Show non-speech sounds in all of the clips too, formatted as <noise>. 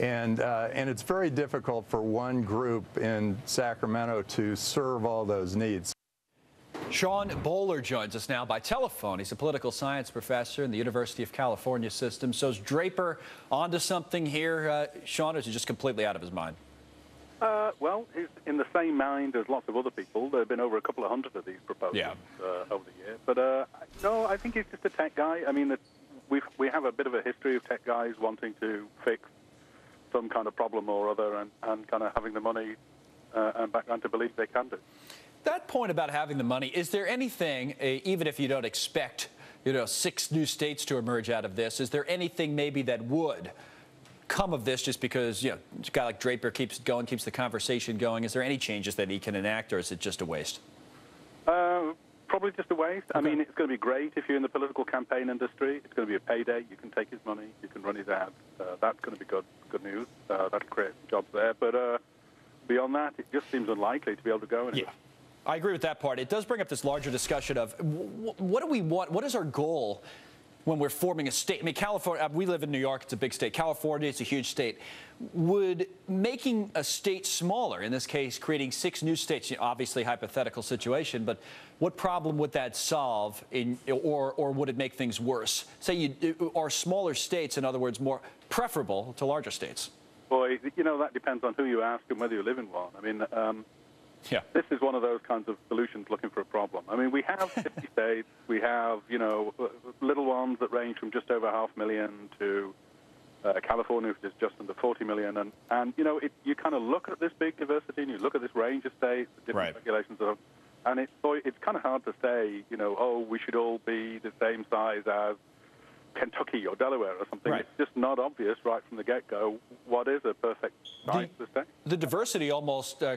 And, uh, and it's very difficult for one group in Sacramento to serve all those needs. Shaun Bowler joins us now by telephone. He's a political science professor in the University of California system. So is Draper onto something here, uh, Shaun, or is he just completely out of his mind? Uh, well, he's in the same mind as lots of other people. There have been over a couple of hundred of these proposals Yeah. uh, over the year. But uh, no, I think he's just a tech guy. I mean, we we have a bit of a history of tech guys wanting to fix some kind of problem or other and, and kind of having the money uh, and background to believe they can do. That point about having the money, is there anything, uh, even if you don't expect, you know, six new states to emerge out of this, is there anything maybe that would come of this just because, you know, a guy like Draper keeps it going, keeps the conversation going? Is there any changes that he can enact, or is it just a waste? Uh, probably just a waste. I mean, it's going to be great if you're in the political campaign industry. It's going to be a payday. You can take his money. You can run his ads. Uh, that's going to be good, good news. Uh, that'll create jobs there. But uh, beyond that, it just seems unlikely to be able to go anywhere. I agree with that part. It does bring up this larger discussion of wh- what do we want? What is our goal when we're forming a state? I mean, California, uh, we live in New York, it's a big state. California, it's a huge state. Would making a state smaller, in this case, creating six new states, you know, obviously hypothetical situation, but what problem would that solve, in, or, or would it make things worse? Say you are smaller states, in other words, more preferable to larger states? Boy, you know, that depends on who you ask and whether you live in one. I mean, um, Yeah. this is one of those kinds of solutions looking for a problem. I mean, we have <laughs> 50 states. We have, you know, little ones that range from just over half million to uh, California, which is just under 40 million. And, and you know, it, you kind of look at this big diversity and you look at this range of states, the different Right. regulations, of, and it's, it's kind of hard to say, you know, oh, we should all be the same size as Kentucky or Delaware or something. Right. It's just not obvious right from the get-go what is a perfect size The- for the state. the diversity almost uh,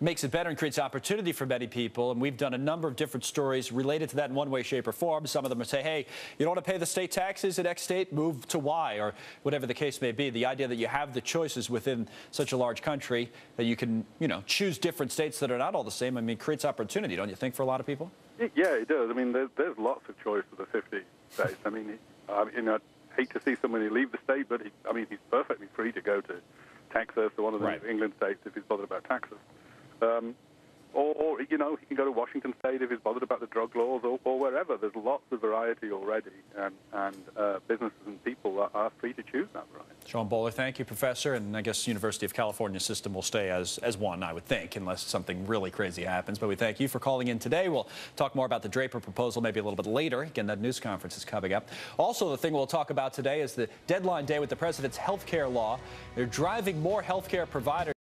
makes it better and creates opportunity for many people. And we've done a number of different stories related to that in one way, shape, or form. Some of them are say, hey, you don't want to pay the state taxes in X state, move to Y, or whatever the case may be. The idea that you have the choices within such a large country that you can, you know, choose different states that are not all the same, I mean, creates opportunity, don't you think, for a lot of people? Yeah, it does. I mean, there's, there's lots of choice for the 50 states. I mean, I mean, I'd hate to see somebody leave the state, but he, I mean, he's perfectly free to go to Texas or one of the Right. New England states if he's bothered about taxes. Um, or, you know, he can go to Washington State if he's bothered about the drug laws or, or wherever. There's lots of variety already, and, and uh, businesses and people are, are free to choose that variety. Shaun Bowler, thank you, Professor. And I guess University of California system will stay as, as one, I would think, unless something really crazy happens. But we thank you for calling in today. We'll talk more about the Draper proposal maybe a little bit later. Again, that news conference is coming up. Also, the thing we'll talk about today is the deadline day with the president's health care law. They're driving more health care providers.